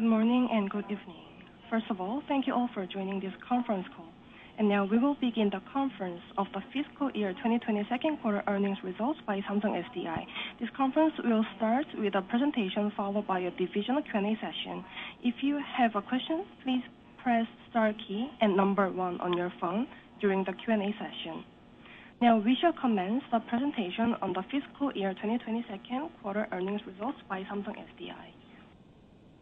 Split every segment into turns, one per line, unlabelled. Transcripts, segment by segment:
Good morning and good evening. First of all, thank you all for joining this conference call. And now we will begin the conference of the fiscal year 2020 second quarter earnings results by Samsung SDI. This conference will start with a presentation followed by a divisional Q&A session. If you have a question, please press star key and number one on your phone during the Q&A session. Now we shall commence the presentation on the fiscal year 2020 second quarter earnings results by Samsung SDI.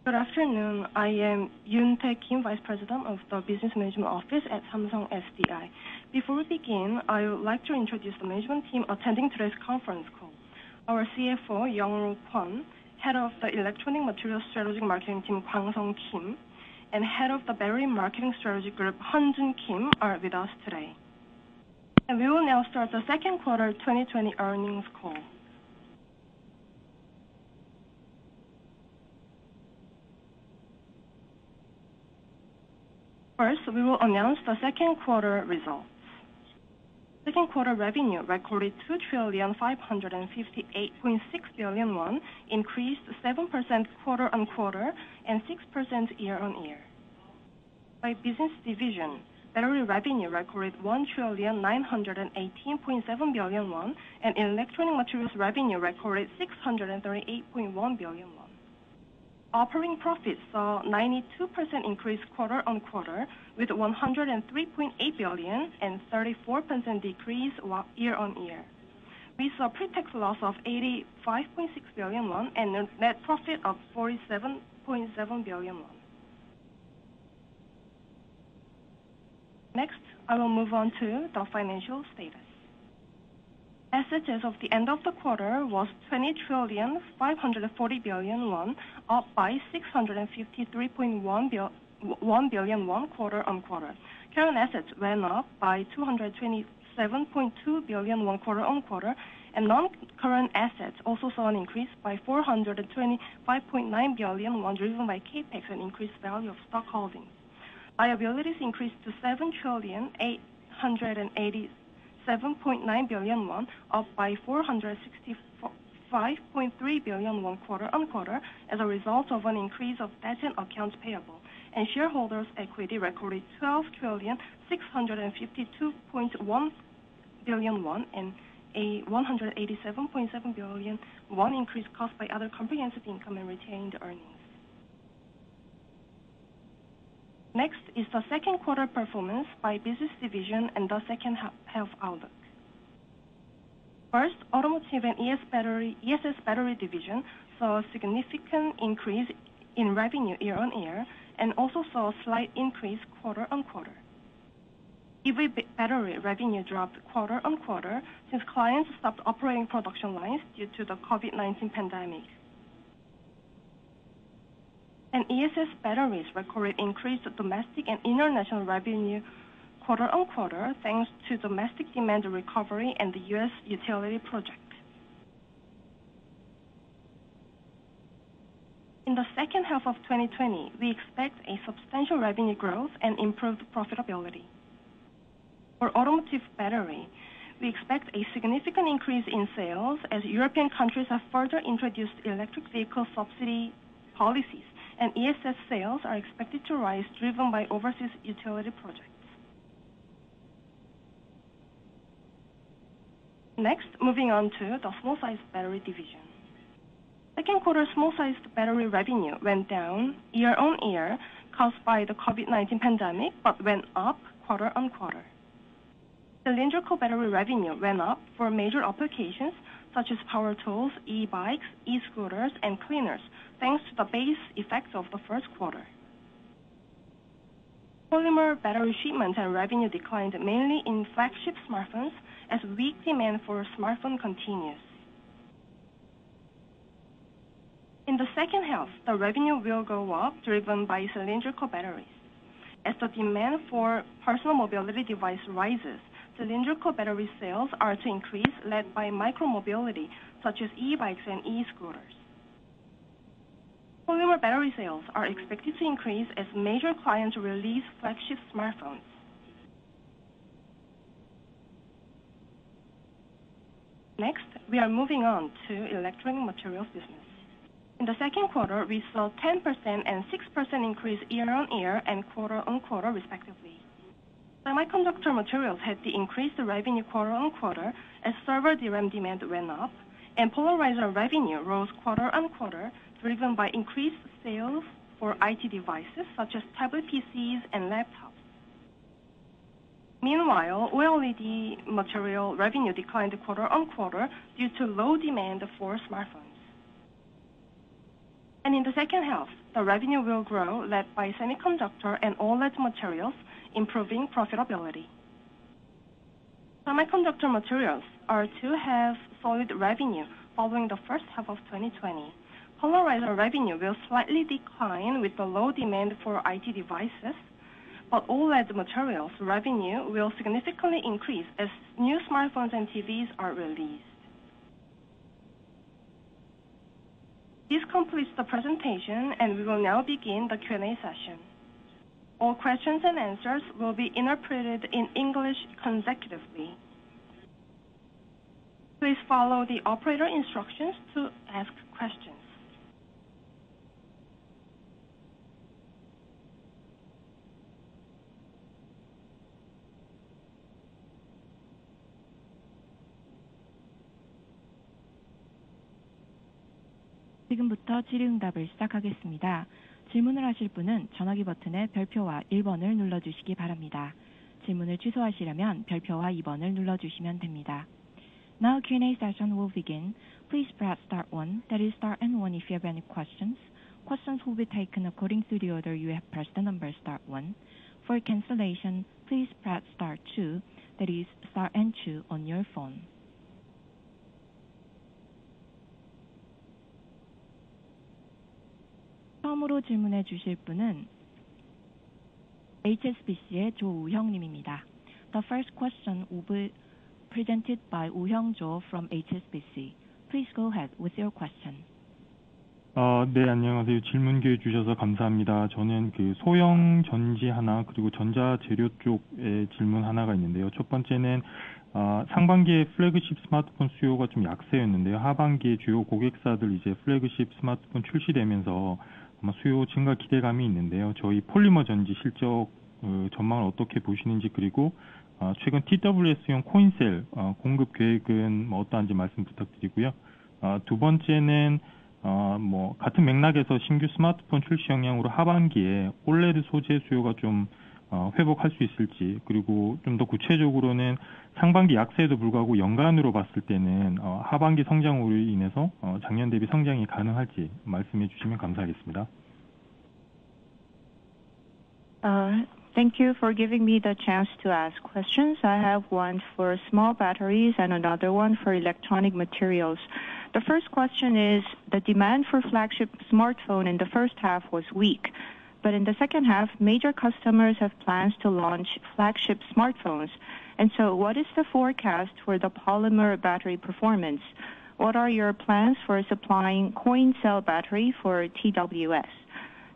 Good afternoon. I am Yoon Tae Kim, Vice President of the Business Management Office at Samsung SDI. Before we begin, I would like to introduce the management team attending today's conference call. Our CFO, Young-Ro Kwon, Head of the Electronic Materials Strategic Marketing Team, Kwang-Sung Kim, and Head of the Battery Marketing Strategy Group, Hyun-Jun Kim, are with us today. And we will now start the second quarter 2020 earnings call. First, we will announce the second quarter results. Second quarter revenue recorded 2,558.6 billion won, increased 7% quarter-on-quarter and 6% year-on-year. By business division, battery revenue recorded 1,918.7 billion won, and electronic materials revenue recorded 638.1 billion won. Operating profits saw 92% increase quarter-on-quarter with 103.8 billion and 34% decrease year-on-year. We saw pre-tax loss of 85.6 billion won and net profit of 47.7 billion won. Next, I will move on to the financial status. Assets as of the end of the quarter was 20,540 billion won, up by 653.1 billion won quarter-on-quarter. Current assets went up by 227.2 billion won quarter-on-quarter, and non-current assets also saw an increase by 425.9 billion won, driven by CapEx and increased value of stock holdings. Liabilities increased to 7,887.9 billion won, up by 465.3 billion won quarter-on-quarter as a result of an increase of debt and accounts payable. And shareholders' equity recorded 12,652.1 billion won and a 187.7 billion won increase caused by other comprehensive income and retained earnings. Next is the second quarter performance by business division and the second half outlook. First, Automotive and ESS Battery Division saw a significant increase in revenue year-on-year and also saw a slight increase quarter-on-quarter. EV battery revenue dropped quarter-on-quarter since clients stopped operating production lines due to the COVID-19 pandemic. ESS batteries recorded increased domestic and international revenue quarter-on-quarter, thanks to domestic demand recovery and the U.S. utility project. In the second half of 2020, we expect a substantial revenue growth and improved profitability. For automotive battery, we expect a significant increase in sales as European countries have further introduced electric vehicle subsidy policies, and ESS sales are expected to rise, driven by overseas utility projects. Next, moving on to the small-sized battery division. Second quarter small-sized battery revenue went down year-on-year caused by the COVID-19 pandemic, but went up quarter-on-quarter. Cylindrical battery revenue went up for major applications such as power tools, e-bikes, e-scooters, and cleaners, thanks to the base effects of the first quarter. Polymer battery shipments and revenue declined mainly in flagship smartphones as weak demand for smartphone continues. In the second half, the revenue will go up, driven by cylindrical batteries. As the demand for personal mobility device rises, cylindrical battery sales are to increase, led by micro-mobility such as e-bikes and e-scooters. Polymer battery sales are expected to increase as major clients release flagship smartphones. Next, we are moving on to electronic materials business. In the second quarter, we saw 10% and 6% increase year-on-year and quarter-on-quarter respectively. Semiconductor materials had the increased revenue quarter-on-quarter as server DRAM demand went up, and polarizer revenue rose quarter-on-quarter, driven by increased sales for IT devices such as tablet PCs and laptops. Meanwhile, OLED material revenue declined quarter-on-quarter due to low demand for smartphones. And in the second half, the revenue will grow, led by semiconductor and OLED materials, improving profitability. Semiconductor materials are to have solid revenue following the first half of 2020. Polarizer revenue will slightly decline with the low demand for IT devices, but OLED materials revenue will significantly increase as new smartphones and TVs are released. This completes the presentation, and we will now begin the Q&A session. All questions and answers will be interpreted in English consecutively. Please follow the operator instructions to ask questions.
지금부터 질의응답을 시작하겠습니다. 질문을 하실 분은 전화기 버튼의 별표와 1번을 눌러주시기 바랍니다. 질문을 취소하시려면 별표와 2번을 눌러주시면 됩니다. Now Q&A session will begin. Please press star one, that is star and one if you have any questions. Questions will be taken according to the order you have pressed the number star one. For cancellation, please press star two, that is star and two on your phone. 처음으로 질문해 주실 분은 HSBC의 조우형 님입니다. The first question will be presented by Woo-Hyung Jo from HSBC. Please go ahead with your question.
네, 안녕하세요. 질문 기회 주셔서 감사합니다. 저는 소형 전지 하나, 그리고 전자재료 쪽에 질문 하나가 있는데요. 첫 번째는 상반기에 플래그십 스마트폰 수요가 좀 약세였는데요. 하반기에 주요 고객사들 플래그십 스마트폰 출시되면서 수요 증가 기대감이 있는데요. 저희 폴리머 전지 실적 전망을 어떻게 보시는지, 그리고 최근 TWS용 코인셀 공급 계획은 어떠한지 말씀 부탁드리고요. 두 번째는 같은 맥락에서 신규 스마트폰 출시 영향으로 하반기에 OLED 소재 수요가 좀 회복할 수 있을지, 그리고 좀 더 구체적으로는 상반기 약세에도 불구하고 연간으로 봤을 때는 하반기 성장으로 인해서 작년 대비 성장이 가능할지 말씀해 주시면 감사하겠습니다.
Thank you for giving me the chance to ask questions. I have one for small batteries and another one for electronic materials. The first question is, the demand for flagship smartphone in the first half was weak, but in the second half, major customers have plans to launch flagship smartphones. And so what is the forecast for the polymer battery performance? What are your plans for supplying coin cell battery for TWS?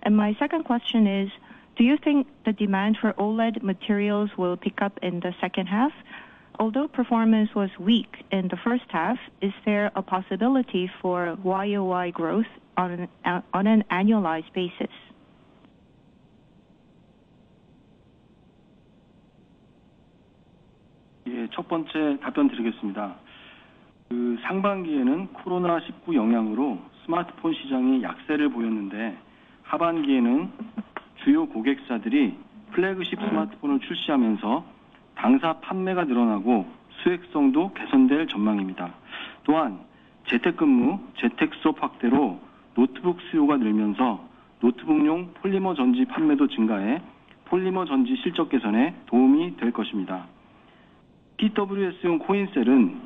And my second question is, do you think the demand for OLED materials will pick up in the second half? Although performance was weak in the first half, is there a possibility for YOY growth on an annualized basis?
첫 번째 답변 드리겠습니다. 상반기에는 코로나19 영향으로 스마트폰 시장이 약세를 보였는데, 하반기에는 주요 고객사들이 플래그십 스마트폰을 출시하면서 당사 판매가 늘어나고 수익성도 개선될 전망입니다. 또한 재택근무, 재택 수업 확대로 노트북 수요가 늘면서 노트북용 폴리머 전지 판매도 증가해 폴리머 전지 실적 개선에 도움이 될 것입니다. TWS용 코인셀은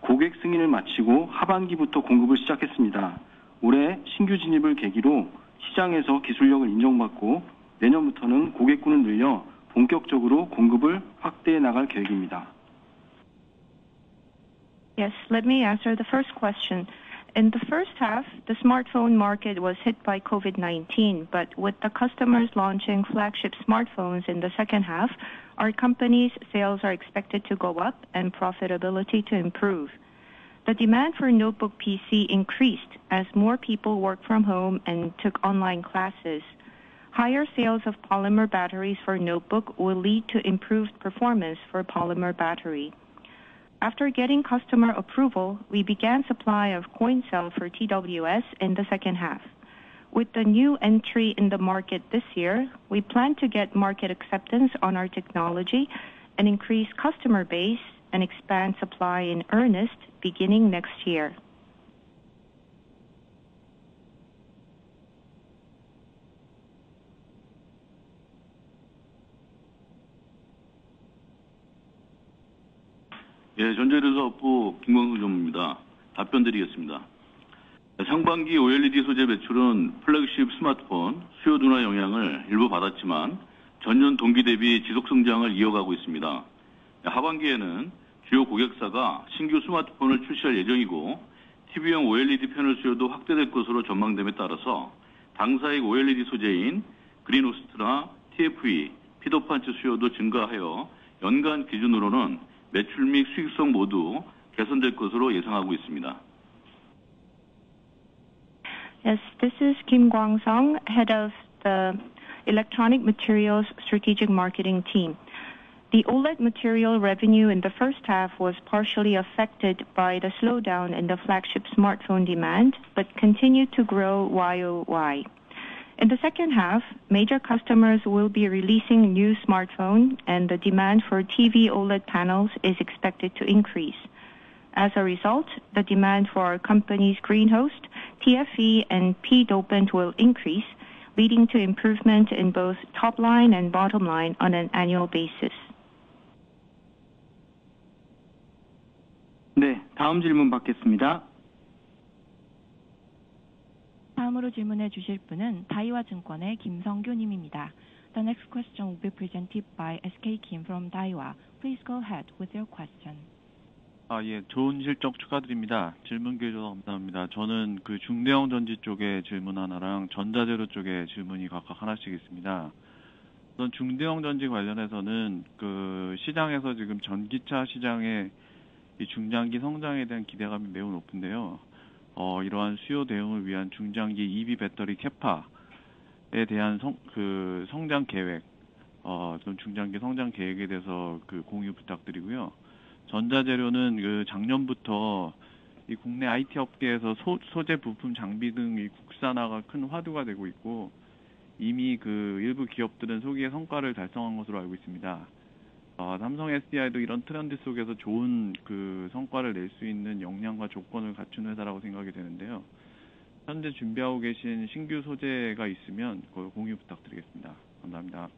고객 승인을 마치고 하반기부터 공급을 시작했습니다. 올해 신규 진입을 계기로 시장에서 기술력을 인정받고 내년부터는 고객군을 늘려 본격적으로 공급을 확대해 나갈 계획입니다.
Yes, let me answer the first question. In the first half, the smartphone market was hit by COVID-19, but with the customers launching flagship smartphones in the second half, our company's sales are expected to go up and profitability to improve. The demand for notebook PC increased as more people worked from home and took online classes. Higher sales of polymer batteries for notebook will lead to improved performance for polymer battery. After getting customer approval, we began supply of coin cell for TWS in the second half. With the new entry in the market this year, we plan to get market acceptance on our technology and increase customer base and expand supply in earnest beginning next year.
전자재료사업부 김광석 전무입니다. 답변드리겠습니다. 상반기 OLED 소재 매출은 플래그십 스마트폰 수요 둔화 영향을 일부 받았지만, 전년 동기 대비 지속 성장을 이어가고 있습니다. 하반기에는 주요 고객사가 신규 스마트폰을 출시할 예정이고, TV용 OLED 패널 수요도 확대될 것으로 전망됨에 따라서 당사의 OLED 소재인 그린호스트나 TFE, 피도판치 수요도 증가하여 연간 기준으로는 매출 및 수익성 모두 개선될 것으로 예상하고 있습니다.
Yes, this is Kim Kwang-sung, Head of the Electronic Materials Strategic Marketing Team. The OLED material revenue in the first half was partially affected by the slowdown in the flagship smartphone demand, but continued to grow YoY. In the second half, major customers will be releasing new smartphone, and the demand for TV OLED panels is expected to increase. As a result, the demand for our company's Greenhost, TFE, and P-dopant will increase, leading to improvement in both top line and bottom line on an annual basis.
네, 다음 질문 받겠습니다.
다음으로 질문해 주실 분은 다이와 증권의 김성규 님입니다. The next question will be presented by SK Kim from Daiwa. Please go ahead with your question.
좋은 실적 축하드립니다. 질문 기회 주셔서 감사합니다. 저는 중대형 전지 쪽에 질문 하나랑 전자재료 쪽에 질문이 각각 하나씩 있습니다. 우선 중대형 전지 관련해서는 시장에서 지금 전기차 시장의 중장기 성장에 대한 기대감이 매우 높은데요. 이러한 수요 대응을 위한 중장기 EV 배터리 Capa에 대한 성장 계획, 중장기 성장 계획에 대해서 공유 부탁드리고요. 전자재료는 작년부터 국내 IT 업계에서 소재 부품 장비 등 국산화가 큰 화두가 되고 있고, 이미 일부 기업들은 소기의 성과를 달성한 것으로 알고 있습니다. 삼성 SDI도 이런 트렌드 속에서 좋은 성과를 낼 수 있는 역량과 조건을 갖춘 회사라고 생각이 되는데요. 현재 준비하고 계신 신규 소재가 있으면 공유 부탁드리겠습니다. 감사합니다.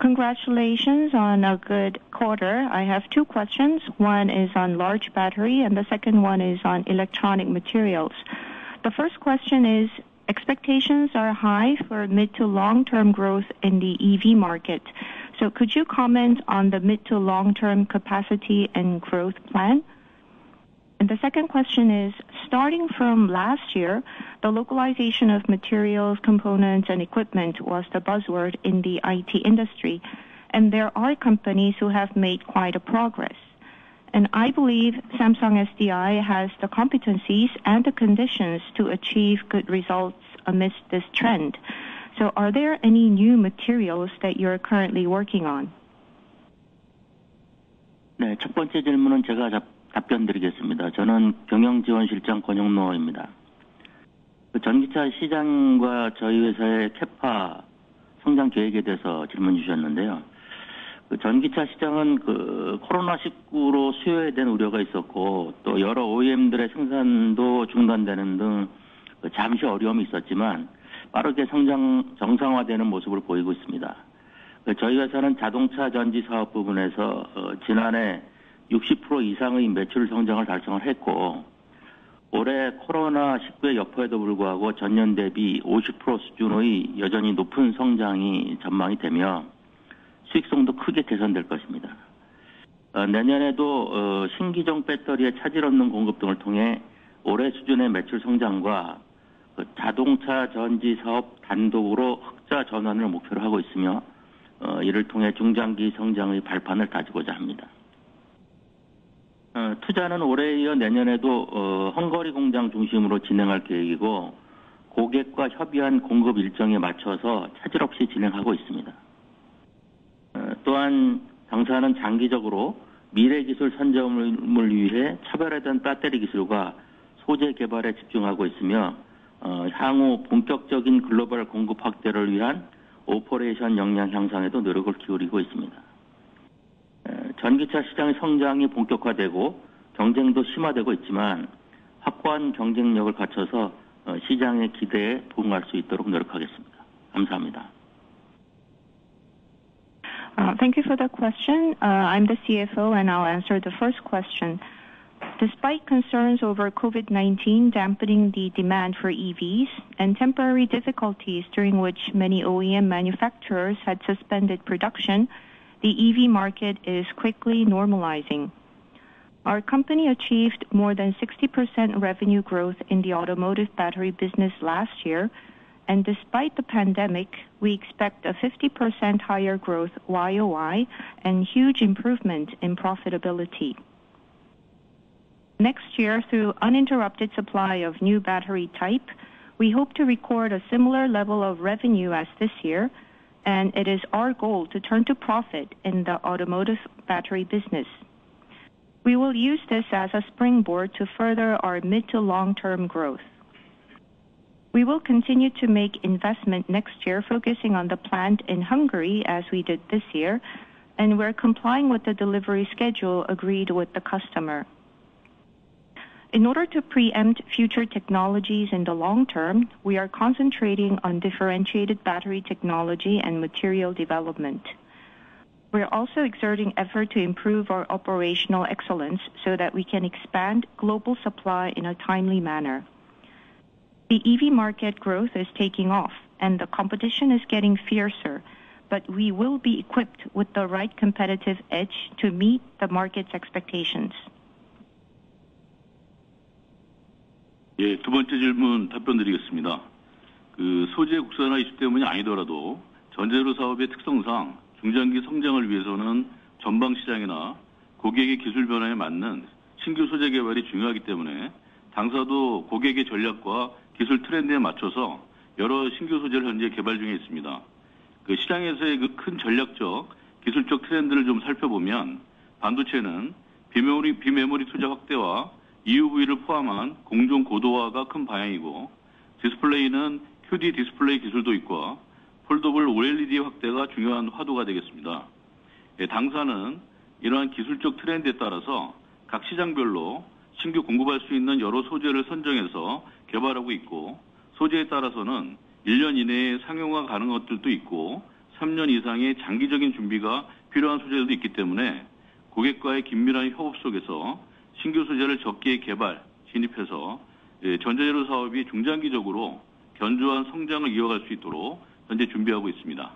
Congratulations on a good quarter. I have two questions. One is on large battery, and the second one is on electronic materials. The first question is, expectations are high for mid to long-term growth in the EV market. So could you comment on the mid to long-term capacity and growth plan? And the second question is, starting from last year, the localization of materials, components, and equipment was the buzzword in the IT industry, and there are companies who have made quite a progress I believe Samsung SDI has the competencies and the conditions to achieve good results amidst this trend. Are there any new materials that you're currently working on?
네, 첫 번째 질문은 제가 답변드리겠습니다. 저는 경영지원실장 권영노입니다. 전기차 시장과 저희 회사의 Capa 성장 계획에 대해서 질문 주셨는데요. 전기차 시장은 코로나19로 수요에 대한 우려가 있었고, 또 여러 OEM들의 생산도 중단되는 등 잠시 어려움이 있었지만, 빠르게 정상화되는 모습을 보이고 있습니다. 저희 회사는 자동차 전지 사업 부분에서 지난해 60% 이상의 매출 성장을 달성을 했고, 올해 코로나19의 여파에도 불구하고 전년 대비 50% 수준의 여전히 높은 성장이 전망이 되며, 수익성도 크게 개선될 것입니다. 내년에도 신기종 배터리의 차질 없는 공급 등을 통해 올해 수준의 매출 성장과 자동차 전지 사업 단독으로 흑자 전환을 목표로 하고 있으며, 이를 통해 중장기 성장의 발판을 다지고자 합니다. 투자는 올해에 이어 내년에도 헝가리 공장 중심으로 진행할 계획이고, 고객과 협의한 공급 일정에 맞춰서 차질 없이 진행하고 있습니다. 또한 당사는 장기적으로 미래 기술 선점을 위해 차별화된 배터리 기술과 소재 개발에 집중하고 있으며, 향후 본격적인 글로벌 공급 확대를 위한 오퍼레이션 역량 향상에도 노력을 기울이고 있습니다. 전기차 시장의 성장이 본격화되고 경쟁도 심화되고 있지만, 확고한 경쟁력을 갖춰서 시장의 기대에 부응할 수 있도록 노력하겠습니다. 감사합니다.
Uh, thank you for the question. Uh, I'm the CFO, and I'll answer the first question. Despite concerns over COVID-19 dampening the demand for EVs and temporary difficulties during which many OEM manufacturers had suspended production, the EV market is quickly normalizing. Our company achieved more than 60% revenue growth in the automotive battery business last year, and despite the pandemic, we expect a 50% higher growth YOY and huge improvement in profitability. Next year, through uninterrupted supply of new battery type, we hope to record a similar level of revenue as this year, and it is our goal to turn to profit in the automotive battery business. We will use this as a springboard to further our mid to long-term growth. We will continue to make investment next year, focusing on the plant in Hungary as we did this year, and we're complying with the delivery schedule agreed with the customer. In order to preempt future technologies in the long term, we are concentrating on differentiated battery technology and material development. We are also exerting effort to improve our operational excellence so that we can expand global supply in a timely manner. The EV market growth is taking off and the competition is getting fiercer, but we will be equipped with the right competitive edge to meet the market's expectations.
두 번째 질문 답변드리겠습니다. 소재 국산화 이슈 때문이 아니더라도 전자재료 사업의 특성상 중장기 성장을 위해서는 전방 시장이나 고객의 기술 변화에 맞는 신규 소재 개발이 중요하기 때문에 당사도 고객의 전략과 기술 트렌드에 맞춰서 여러 신규 소재를 현재 개발 중에 있습니다. 시장에서의 큰 전략적, 기술적 트렌드를 좀 살펴보면, 반도체는 비메모리 투자 확대와 EUV를 포함한 공정 고도화가 큰 방향이고, 디스플레이는 QD 디스플레이 기술 도입과 폴더블 OLED 확대가 중요한 화두가 되겠습니다. 당사는 이러한 기술적 트렌드에 따라서 각 시장별로 신규 공급할 수 있는 여러 소재를 선정해서 개발하고 있고, 소재에 따라서는 1년 이내에 상용화 가능한 것들도 있고, 3년 이상의 장기적인 준비가 필요한 소재들도 있기 때문에 고객과의 긴밀한 협업 속에서 신규 소재를 적기에 개발, 진입해서 전자재료 사업이 중장기적으로 견조한 성장을 이어갈 수 있도록 현재 준비하고 있습니다.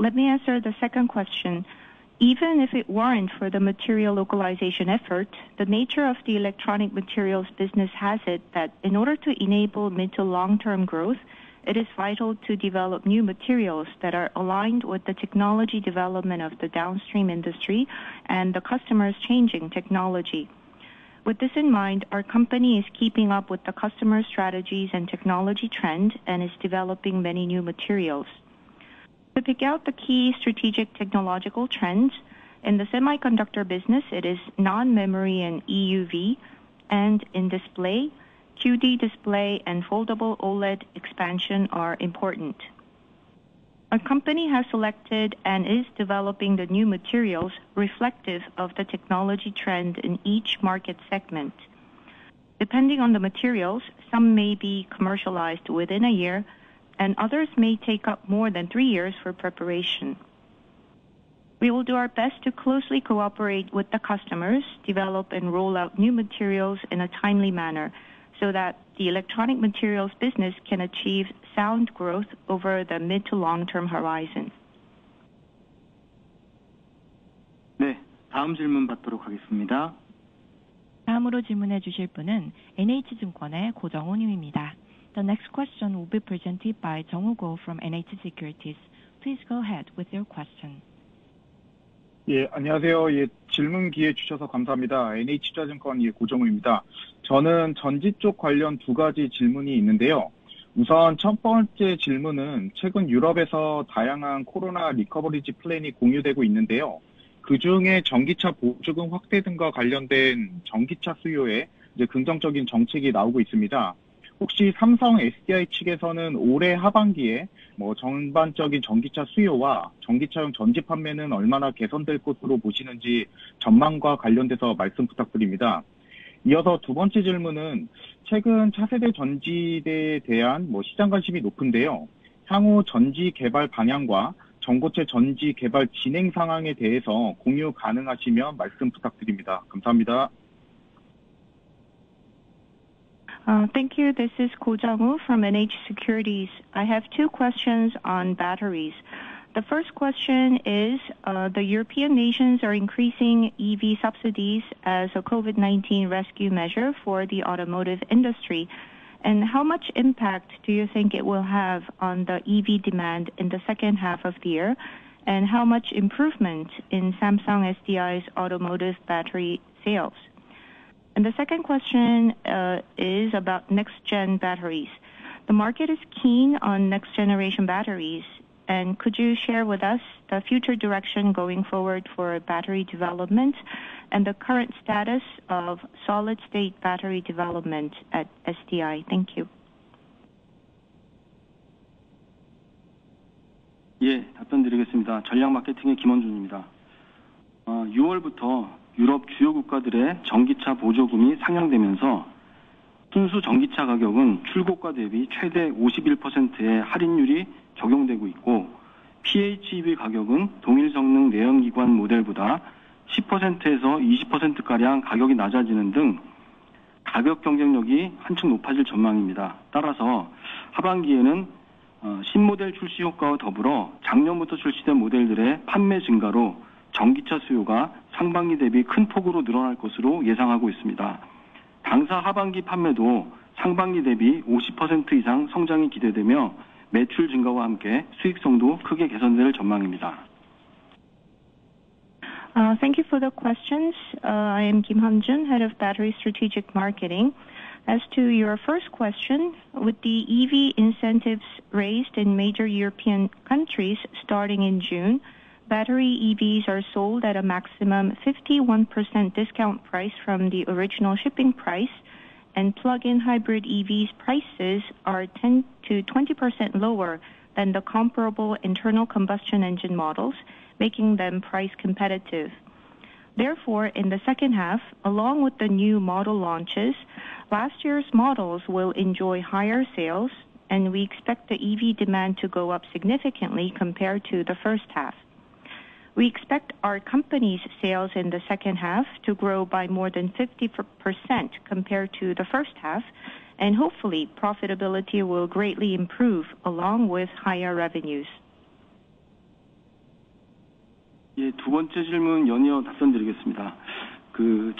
Let me answer the second question. Even if it weren't for the material localization effort, the nature of the electronic materials business has it that in order to enable mid to long-term growth, it is vital to develop new materials that are aligned with the technology development of the downstream industry and the customer's changing technology. With this in mind, our company is keeping up with the customer strategies and technology trend and is developing many new materials. To pick out the key strategic technological trends, in the semiconductor business, it is non-memory and EUV, and in display, QD display and foldable OLED expansion are important. Our company has selected and is developing the new materials reflective of the technology trend in each market segment. Depending on the materials, some may be commercialized within a year, and others may take up more than three years for preparation. We will do our best to closely cooperate with the customers, develop and roll out new materials in a timely manner so that the electronic materials business can achieve sound growth over the mid to long-term horizon.
네, 다음 질문 받도록 하겠습니다.
다음으로 질문해 주실 분은 NH증권의 고정우 님입니다. The next question will be presented by Jung-woo Ko from NH Securities. Please go ahead with your question.
예, 안녕하세요. 예, 질문 기회 주셔서 감사합니다. NH투자증권 예, 고정우입니다. 저는 전지 쪽 관련 두 가지 질문이 있는데요. 우선 첫 번째 질문은 최근 유럽에서 다양한 코로나 리커버리지 플랜이 공유되고 있는데요. 그 중에 전기차 보조금 확대 등과 관련된 전기차 수요에 이제 긍정적인 정책이 나오고 있습니다. 혹시 삼성 SDI 측에서는 올해 하반기에 뭐 전반적인 전기차 수요와 전기차용 전지 판매는 얼마나 개선될 것으로 보시는지 전망과 관련돼서 말씀 부탁드립니다. 이어서 두 번째 질문은 최근 차세대 전지에 대한 뭐 시장 관심이 높은데요. 향후 전지 개발 방향과 전고체 전지 개발 진행 상황에 대해서 공유 가능하시면 말씀 부탁드립니다. 감사합니다.
Uh, thank you. This is Ko Jang-woo from NH Securities. I have two questions on batteries. The first question is, uh, the European nations are increasing EV subsidies as a COVID-19 rescue measure for the automotive industry. And how much impact do you think it will have on the EV demand in the second half of the year? And how much improvement in Samsung SDI's automotive battery sales? The second question is about next gen batteries. The market is keen on next generation batteries. Could you share with us the future direction going forward for battery development and the current status of solid-state battery development at SDI? Thank you.
예, 답변드리겠습니다. 전략마케팅의 김원준입니다. 6월부터 유럽 주요 국가들의 전기차 보조금이 상향되면서 순수 전기차 가격은 출고가 대비 최대 51%의 할인율이 적용되고 있고, PHEV 가격은 동일 성능 내연기관 모델보다 10%에서 20%가량 가격이 낮아지는 등 가격 경쟁력이 한층 높아질 전망입니다. 따라서 하반기에는 신모델 출시 효과와 더불어 작년부터 출시된 모델들의 판매 증가로 전기차 수요가 상반기 대비 큰 폭으로 늘어날 것으로 예상하고 있습니다. 당사 하반기 판매도 상반기 대비 50% 이상 성장이 기대되며 매출 증가와 함께 수익성도 크게 개선될 전망입니다.
Thank you for the questions. I am Kim Hyun-jun, Head of Battery Strategic Marketing. As to your first question, with the EV incentives raised in major European countries starting in June, battery EVs are sold at a maximum 51% discount price from the original shipping price, and plug-in hybrid EVs prices are 10%-20% lower than the comparable internal combustion engine models, making them price competitive. Therefore, in the second half, along with the new model launches, last year's models will enjoy higher sales, and we expect the EV demand to go up significantly compared to the first half. We expect our company's sales in the second half to grow by more than 50% compared to the first half, and hopefully profitability will greatly improve along with higher revenues.
예, 두 번째 질문 연이어 답변드리겠습니다.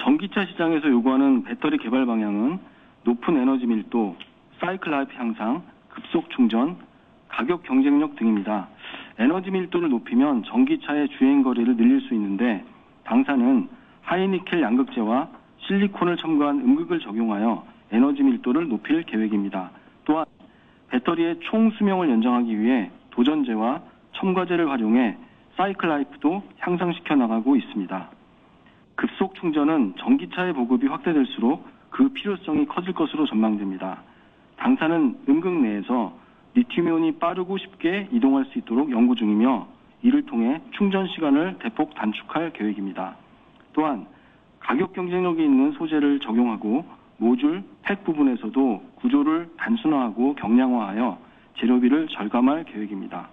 전기차 시장에서 요구하는 배터리 개발 방향은 높은 에너지 밀도, 사이클 라이프 향상, 급속 충전, 가격 경쟁력 등입니다. 에너지 밀도를 높이면 전기차의 주행 거리를 늘릴 수 있는데, 당사는 하이니켈 양극재와 실리콘을 첨가한 음극을 적용하여 에너지 밀도를 높일 계획입니다. 또한 배터리의 총 수명을 연장하기 위해 도전재와 첨가제를 활용해 사이클 라이프도 향상시켜 나가고 있습니다. 급속 충전은 전기차의 보급이 확대될수록 그 필요성이 커질 것으로 전망됩니다. 당사는 음극 내에서 리튬이온이 빠르고 쉽게 이동할 수 있도록 연구 중이며, 이를 통해 충전 시간을 대폭 단축할 계획입니다. 또한 가격 경쟁력이 있는 소재를 적용하고 모듈, 팩 부분에서도 구조를 단순화하고 경량화하여 재료비를 절감할 계획입니다.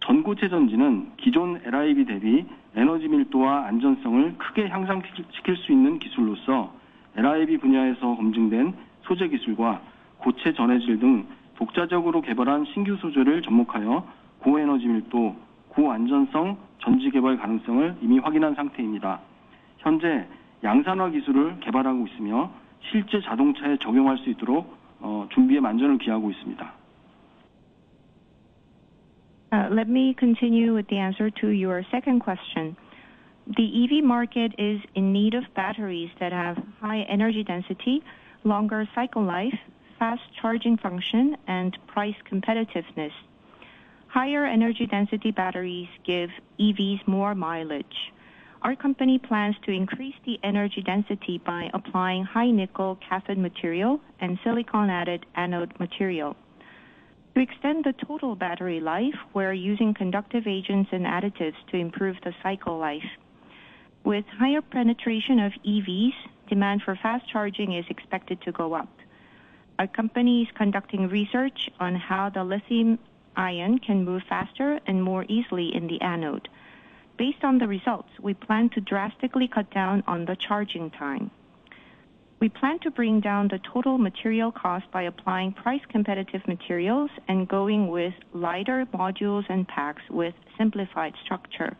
전고체 전지는 기존 LIB 대비 에너지 밀도와 안전성을 크게 향상시킬 수 있는 기술로서 LIB 분야에서 검증된 소재 기술과 고체 전해질 등 독자적으로 개발한 신규 소재를 접목하여 고에너지 밀도, 고안전성 전지 개발 가능성을 이미 확인한 상태입니다. 현재 양산화 기술을 개발하고 있으며 실제 자동차에 적용할 수 있도록 준비에 만전을 기하고 있습니다.
Let me continue with the answer to your second question. The EV market is in need of batteries that have high energy density, longer cycle life, fast charging function, and price competitiveness. Higher energy density batteries give EVs more mileage. Our company plans to increase the energy density by applying high nickel cathode material and silicon-added anode material. To extend the total battery life, we're using conductive agents and additives to improve the cycle life. With higher penetration of EVs, demand for fast charging is expected to go up. Our company is conducting research on how the lithium ion can move faster and more easily in the anode. Based on the results, we plan to drastically cut down on the charging time. We plan to bring down the total material cost by applying price competitive materials and going with lighter modules and packs with simplified structure.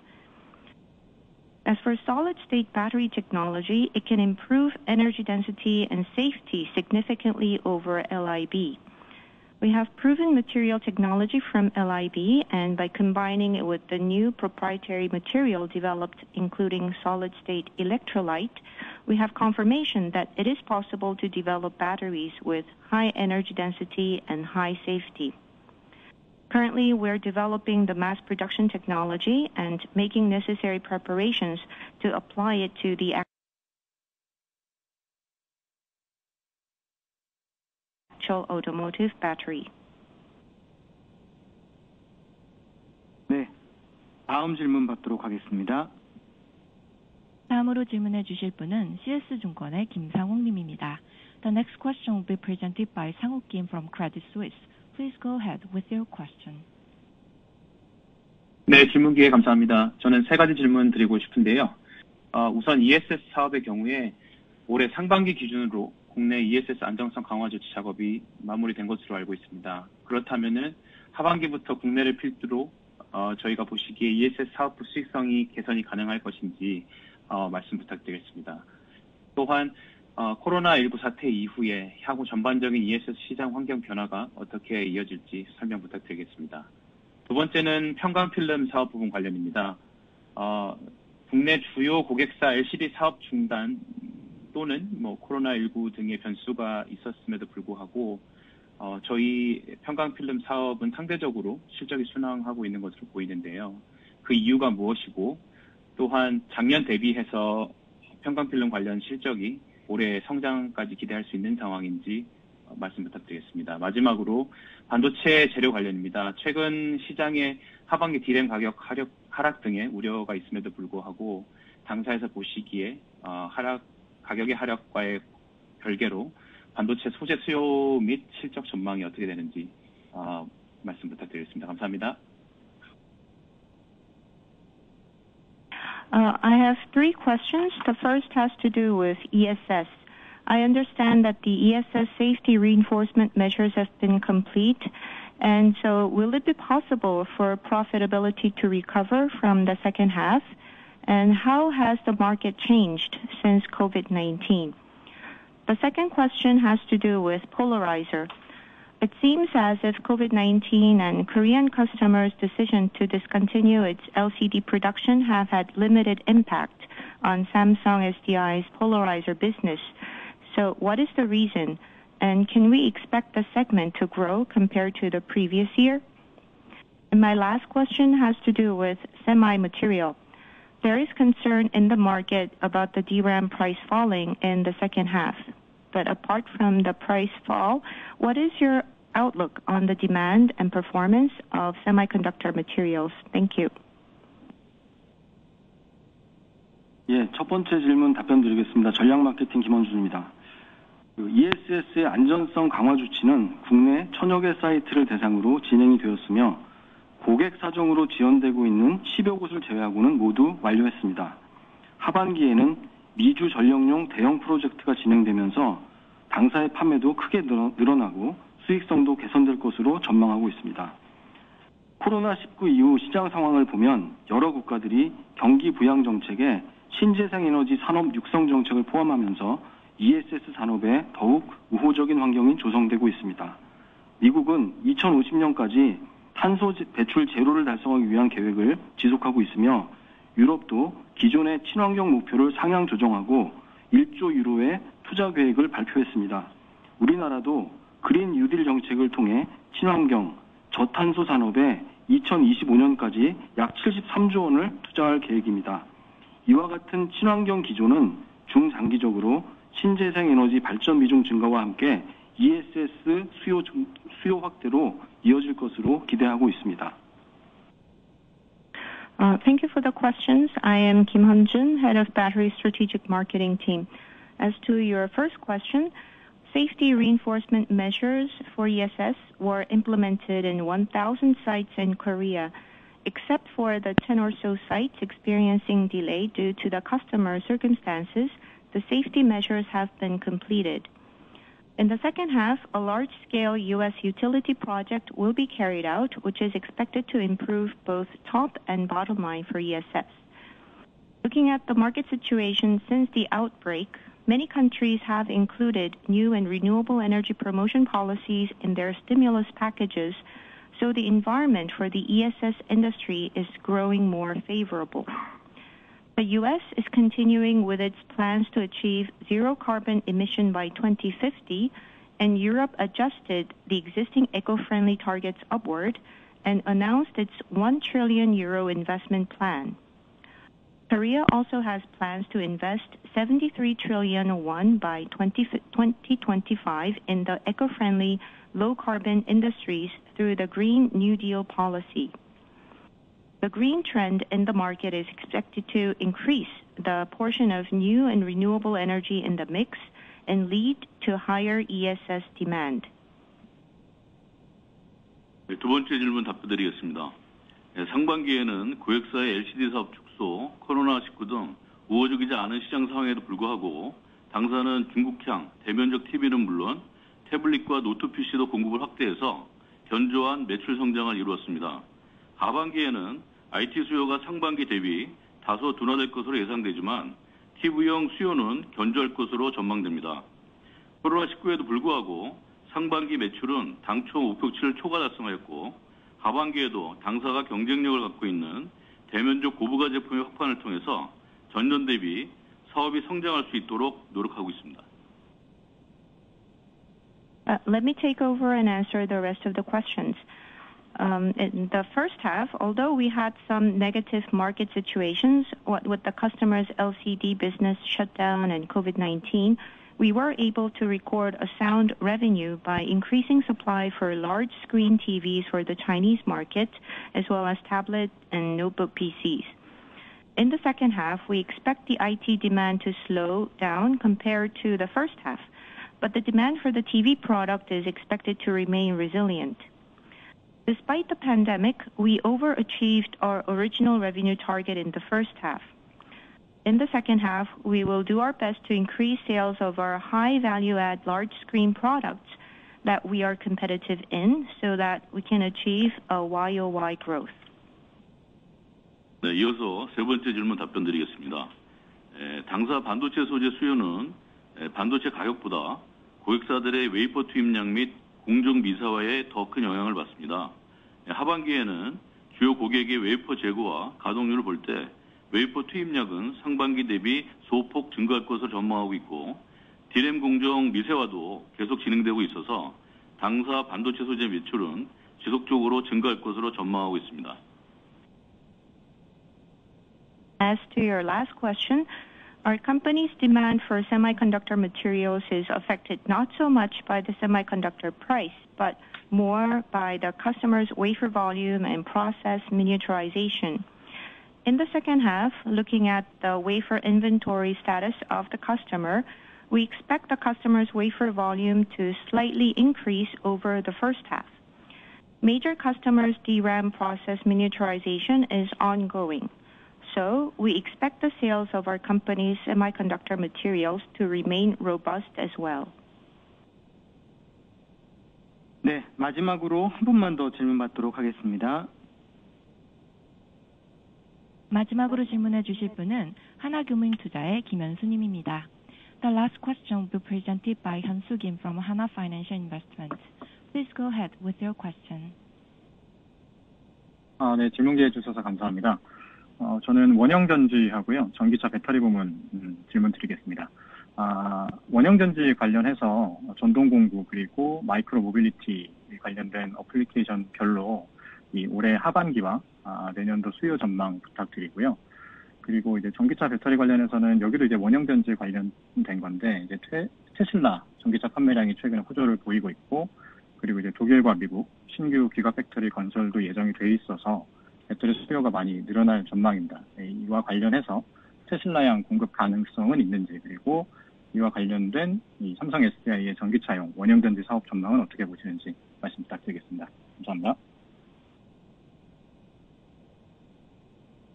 As for solid-state battery technology, it can improve energy density and safety significantly over LIB. We have proven material technology from LIB, and by combining it with the new proprietary material developed, including solid-state electrolyte, we have confirmation that it is possible to develop batteries with high energy density and high safety. Currently, we're developing the mass production technology and making necessary preparations to apply it to the actual automotive battery.
네, 다음 질문 받도록 하겠습니다.
다음으로 질문해 주실 분은 CS증권의 김상욱 님입니다. The next question will be presented by Sang-Wook Kim from Credit Suisse. Please go ahead with your question.
네, 질문 기회 감사합니다. 저는 세 가지 질문 드리고 싶은데요. 우선 ESS 사업의 경우에 올해 상반기 기준으로 국내 ESS 안정성 강화 조치 작업이 마무리된 것으로 알고 있습니다. 그렇다면 하반기부터 국내를 필두로 저희가 보시기에 ESS 사업부 수익성이 개선이 가능할 것인지 말씀 부탁드리겠습니다. 또한 코로나19 사태 이후에 향후 전반적인 ESS 시장 환경 변화가 어떻게 이어질지 설명 부탁드리겠습니다. 두 번째는 편광필름 사업 부분 관련입니다. 국내 주요 고객사 LCD 사업 중단 또는 코로나19 등의 변수가 있었음에도 불구하고 저희 편광필름 사업은 상대적으로 실적이 순항하고 있는 것으로 보이는데요. 그 이유가 무엇이고, 또한 작년 대비해서 편광필름 관련 실적이 올해 성장까지 기대할 수 있는 상황인지 말씀 부탁드리겠습니다. 마지막으로 반도체 재료 관련입니다. 최근 시장에 하반기 DRAM 가격 하락 등의 우려가 있음에도 불구하고 당사에서 보시기에 가격의 하락과의 별개로 반도체 소재 수요 및 실적 전망이 어떻게 되는지 말씀 부탁드리겠습니다. 감사합니다.
Uh, I have three questions. The first has to do with ESS. I understand that the ESS safety reinforcement measures have been complete. And so will it be possible for profitability to recover from the second half? And how has the market changed since COVID-19? The second question has to do with polarizer. It seems as if COVID-19 and Korean customers' decision to discontinue its LCD production have had limited impact on Samsung SDI's polarizer business. So what is the reason? And can we expect the segment to grow compared to the previous year? My last question has to do with semi material. There is concern in the market about the DRAM price falling in the second half. But apart from the price fall, what is your outlook on the demand and performance of semiconductor materials? Thank you.
첫 번째 질문 답변드리겠습니다. 전략 마케팅 김원준입니다. ESS의 안전성 강화 조치는 국내 천여 개 사이트를 대상으로 진행이 되었으며, 고객 사정으로 지연되고 있는 10여 곳을 제외하고는 모두 완료했습니다. 하반기에는 미주 전력용 대형 프로젝트가 진행되면서 당사의 판매도 크게 늘어나고 수익성도 개선될 것으로 전망하고 있습니다. 코로나19 이후 시장 상황을 보면 여러 국가들이 경기 부양 정책에 신재생 에너지 산업 육성 정책을 포함하면서 ESS 산업에 더욱 우호적인 환경이 조성되고 있습니다. 미국은 2050년까지 탄소 배출 제로를 달성하기 위한 계획을 지속하고 있으며, 유럽도 기존의 친환경 목표를 상향 조정하고 1조 유로의 투자 계획을 발표했습니다. 우리나라도 그린 뉴딜 정책을 통해 친환경, 저탄소 산업에 2025년까지 약 73조 원을 투자할 계획입니다. 이와 같은 친환경 기조는 중장기적으로 신재생 에너지 발전 비중 증가와 함께 ESS 수요 확대로 이어질 것으로 기대하고 있습니다.
Thank you for the questions. I am Kim Hyun-jun, Head of Battery Strategic Marketing Team. As to your first question, safety reinforcement measures for ESS were implemented in 1,000 sites in Korea. Except for the 10 or so sites experiencing delay due to the customer circumstances, the safety measures have been completed. In the second half, a large-scale U.S. utility project will be carried out, which is expected to improve both top and bottom line for ESS. Looking at the market situation since the outbreak, many countries have included new and renewable energy promotion policies in their stimulus packages, so the environment for the ESS industry is growing more favorable. The U.S. is continuing with its plans to achieve zero carbon emission by 2050, and Europe adjusted the existing eco-friendly targets upward and announced its 1 trillion euro investment plan. Korea also has plans to invest 73 trillion won by 2025 in the eco-friendly, low-carbon industries through the Green New Deal policy. The green trend in the market is expected to increase the portion of new and renewable energy in the mix and lead to higher ESS demand.
두 번째 질문 답변드리겠습니다. 상반기에는 고객사의 LCD 사업 축소, 코로나19 등 우호적이지 않은 시장 상황에도 불구하고 당사는 중국향 대면적 TV는 물론 태블릿과 노트 PC도 공급을 확대해서 견조한 매출 성장을 이루었습니다. 하반기에는 IT 수요가 상반기 대비 다소 둔화될 것으로 예상되지만 TV용 수요는 견조할 것으로 전망됩니다. 코로나19에도 불구하고 상반기 매출은 당초 목표치를 초과 달성하였고, 하반기에도 당사가 경쟁력을 갖고 있는 대면적 고부가 제품의 확판을 통해서 전년 대비 사업이 성장할 수 있도록 노력하고 있습니다.
Let me take over and answer the rest of the questions. In the first half, although we had some negative market situations with the customer's LCD business shutdown and COVID-19, we were able to record a sound revenue by increasing supply for large screen TVs for the Chinese market, as well as tablet and notebook PCs. In the second half, we expect the IT demand to slow down compared to the first half, but the demand for the TV product is expected to remain resilient. Despite the pandemic, we overachieved our original revenue target in the first half. In the second half, we will do our best to increase sales of our high value add large screen products that we are competitive in, so that we can achieve a YoY growth.
이어서 세 번째 질문 답변드리겠습니다. 당사 반도체 소재 수요는 반도체 가격보다 고객사들의 웨이퍼 투입량 및 공정 미사화에 더큰 영향을 받습니다. 하반기에는 주요 고객의 웨이퍼 재고와 가동률을 볼때 웨이퍼 투입량은 상반기 대비 소폭 증가할 것으로 전망하고 있고, DRAM 공정 미세화도 계속 진행되고 있어서 당사 반도체 소재 매출은 지속적으로 증가할 것으로 전망하고 있습니다.
As to your last question, our company's demand for semiconductor materials is affected not so much by the semiconductor price, but more by the customer's wafer volume and process miniaturization. In the second half, looking at the wafer inventory status of the customer, we expect the customer's wafer volume to slightly increase over the first half. Major customers' DRAM process miniaturization is ongoing, so we expect the sales of our company's semiconductor materials to remain robust as well.
네, 마지막으로 한 분만 더 질문받도록 하겠습니다.
마지막으로 질문해 주실 분은 하나금융투자의 김현수 님입니다. The last question will be presented by Hyun-Soo Kim from Hana Financial Investment. Please go ahead with your question.
네, 질문 기회 주셔서 감사합니다. 저는 원형전지하고요. 전기차 배터리 부문 질문 드리겠습니다. 원형전지 관련해서 전동공구 그리고 마이크로 모빌리티 관련된 어플리케이션별로 올해 하반기와 내년도 수요 전망 부탁드리고요. 그리고 이제 전기차 배터리 관련해서는 여기도 이제 원형 전지 관련된 건데, 이제 테 슬라 전기차 판매량이 최근에 호조를 보이고 있고, 그리고 이제 독일과 미국 신규 기가 팩토리 건설도 예정이 돼 있어서 배터리 수요가 많이 늘어날 전망입니다. 이와 관련해서 테슬라양 공급 가능성은 있는지, 그리고 이와 관련된 삼성 SDI의 전기차용 원형 전지 사업 전망은 어떻게 보시는지 말씀 부탁드리겠습니다. 감사합니다.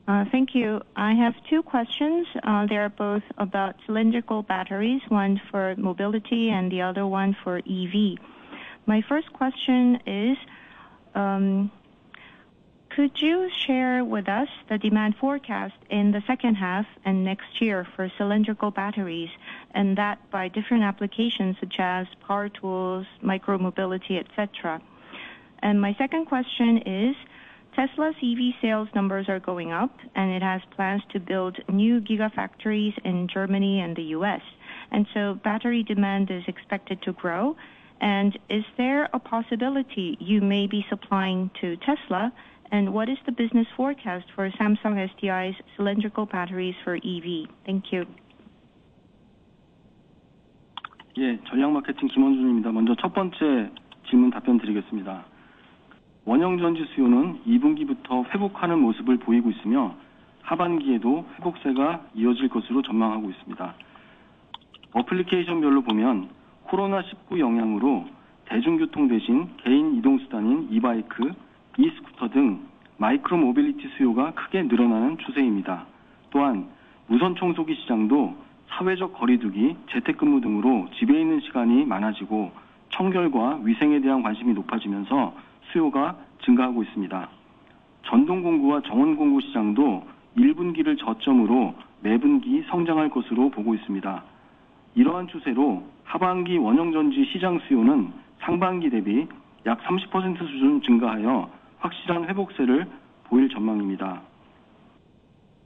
Uh, thank you. I have two questions. Uh, they are both about cylindrical batteries, one for mobility and the other one for EV. My first question is, um, could you share with us the demand forecast in the second half and next year for cylindrical batteries, and that by different applications such as power tools, micro mobility, et cetera? My second question is, Tesla's EV sales numbers are going up, and it has plans to build new gigafactories in Germany and the U.S. Battery demand is expected to grow. Is there a possibility you may be supplying to Tesla? What is the business forecast for Samsung SDI's cylindrical batteries for EV? Thank you.
전략마케팅 김원준입니다. 먼저 첫 번째 질문 답변드리겠습니다. 원형 전지 수요는 2분기부터 회복하는 모습을 보이고 있으며, 하반기에도 회복세가 이어질 것으로 전망하고 있습니다. 어플리케이션별로 보면 코로나19 영향으로 대중교통 대신 개인 이동수단인 이바이크, 이스쿠터 등 마이크로 모빌리티 수요가 크게 늘어나는 추세입니다. 또한 무선 청소기 시장도 사회적 거리 두기, 재택근무 등으로 집에 있는 시간이 많아지고 청결과 위생에 대한 관심이 높아지면서 수요가 증가하고 있습니다. 전동 공구와 정원 공구 시장도 1분기를 저점으로 매분기 성장할 것으로 보고 있습니다. 이러한 추세로 하반기 원형 전지 시장 수요는 상반기 대비 약 30% 수준 증가하여 확실한 회복세를 보일 전망입니다.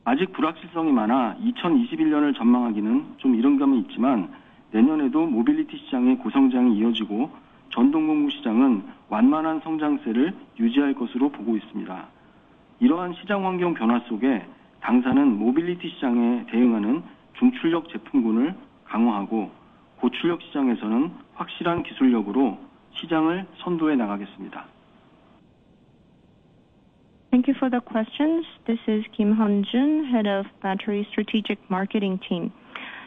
아직 불확실성이 많아 2021년을 전망하기는 좀 이른 감이 있지만, 내년에도 모빌리티 시장의 고성장이 이어지고 전동 공구 시장은 완만한 성장세를 유지할 것으로 보고 있습니다. 이러한 시장 환경 변화 속에 당사는 모빌리티 시장에 대응하는 중출력 제품군을 강화하고, 고출력 시장에서는 확실한 기술력으로 시장을 선도해 나가겠습니다.
Thank you for the questions. This is Kim Hyun-jun, Head of Battery Strategic Marketing Team.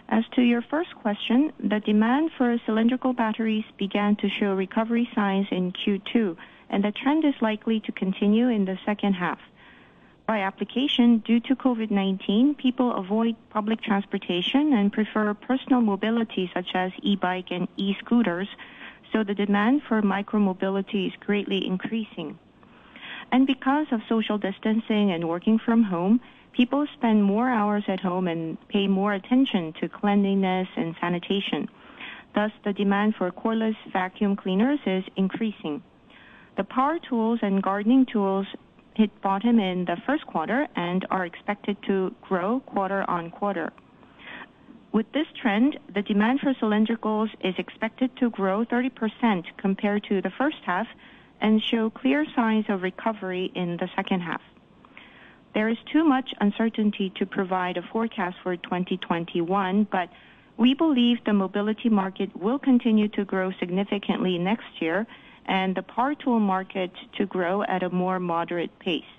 As to your first question, the demand for cylindrical batteries began to show recovery signs in Q2, and the trend is likely to continue in the second half. By application, due to COVID-19, people avoid public transportation and prefer personal mobility such as e-bike and e-scooters, so the demand for micro mobility is greatly increasing. And because of social distancing and working from home, people spend more hours at home and pay more attention to cleanliness and sanitation. Thus, the demand for cordless vacuum cleaners is increasing. The power tools and gardening tools hit bottom in the first quarter and are expected to grow quarter-on-quarter. With this trend, the demand for cylindricals is expected to grow 30% compared to the first half and show clear signs of recovery in the second half. There is too much uncertainty to provide a forecast for 2021, but we believe the mobility market will continue to grow significantly next year and the power tool market to grow at a more moderate pace.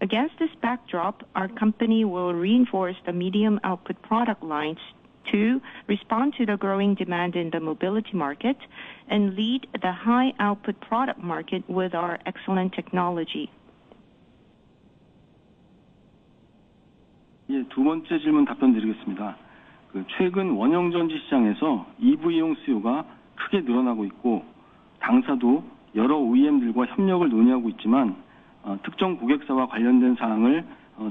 Against this backdrop, our company will reinforce the medium output product lines to respond to the growing demand in the mobility market and lead the high output product market with our excellent technology.
두 번째 질문 답변 드리겠습니다. 최근 원형전지 시장에서 EV용 수요가 크게 늘어나고 있고, 당사도 여러 OEM들과 협력을 논의하고 있지만, 특정 고객사와 관련된 사항을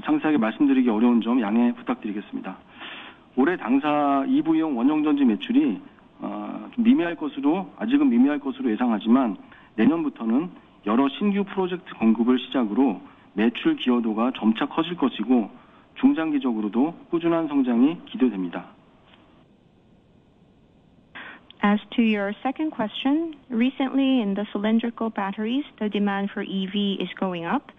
상세하게 말씀드리기 어려운 점 양해 부탁드리겠습니다. 올해 당사 EV용 원형전지 매출이 아직은 미미할 것으로 예상하지만, 내년부터는 여러 신규 프로젝트 공급을 시작으로 매출 기여도가 점차 커질 것이고 중장기적으로도 꾸준한 성장이 기대됩니다.
As to your second question, recently in the cylindrical batteries, the demand for EV is going up,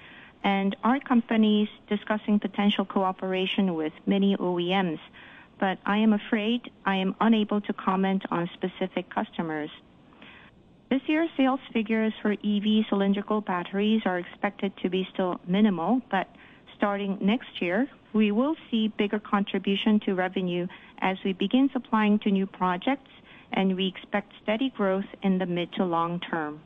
and our company is discussing potential cooperation with many OEMs. But I am afraid I am unable to comment on specific customers. This year's sales figures for EV cylindrical batteries are expected to be still minimal, but starting next year, we will see bigger contribution to revenue as we begin supplying to new projects, and we expect steady growth in the mid to long term.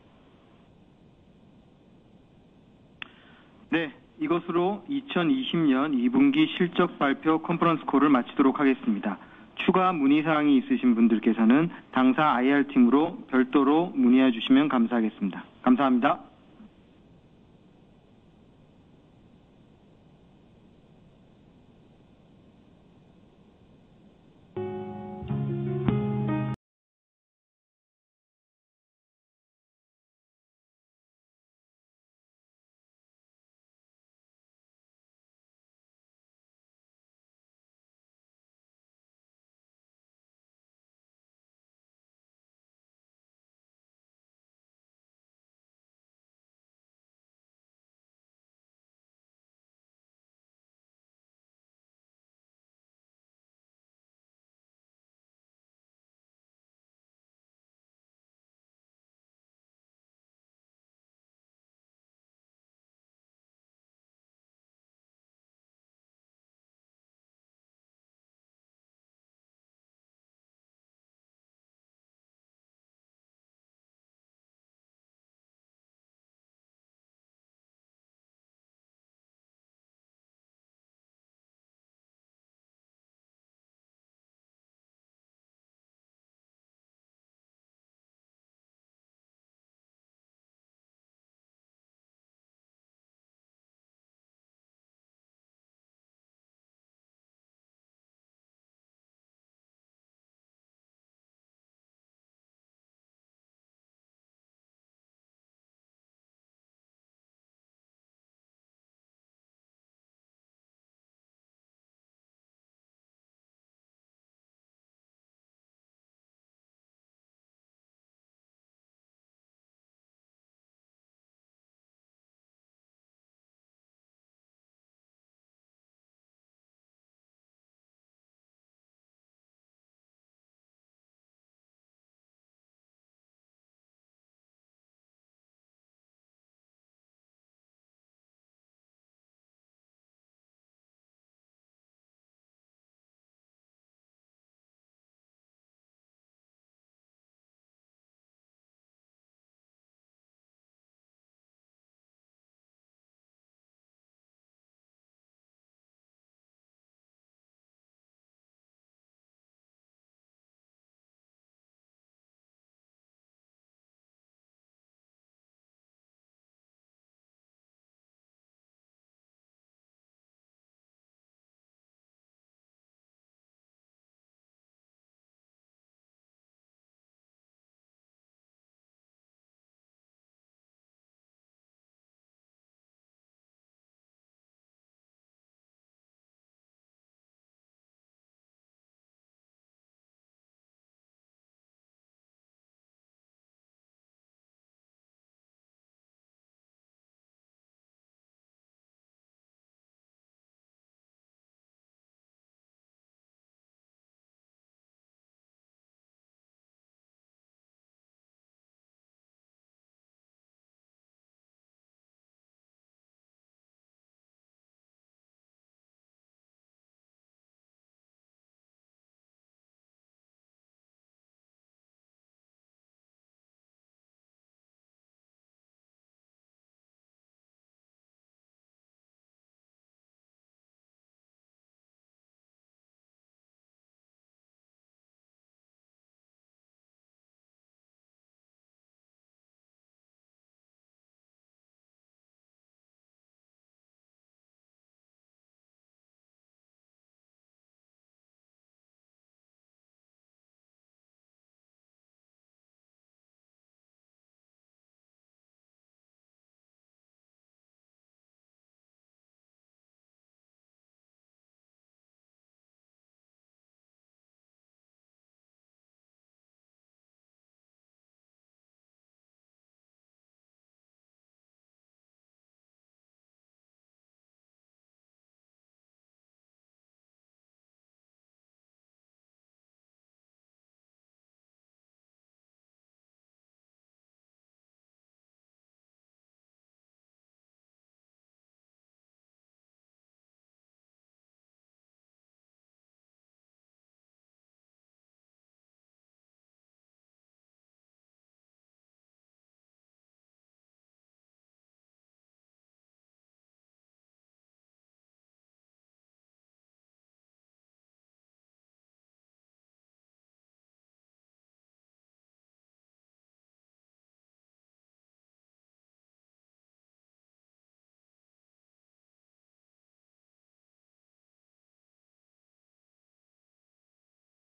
네, 이것으로 2020년 2분기 실적 발표 컨퍼런스 콜을 마치도록 하겠습니다. 추가 문의 사항이 있으신 분들께서는 당사 IR팀으로 별도로 문의해 주시면 감사하겠습니다. 감사합니다.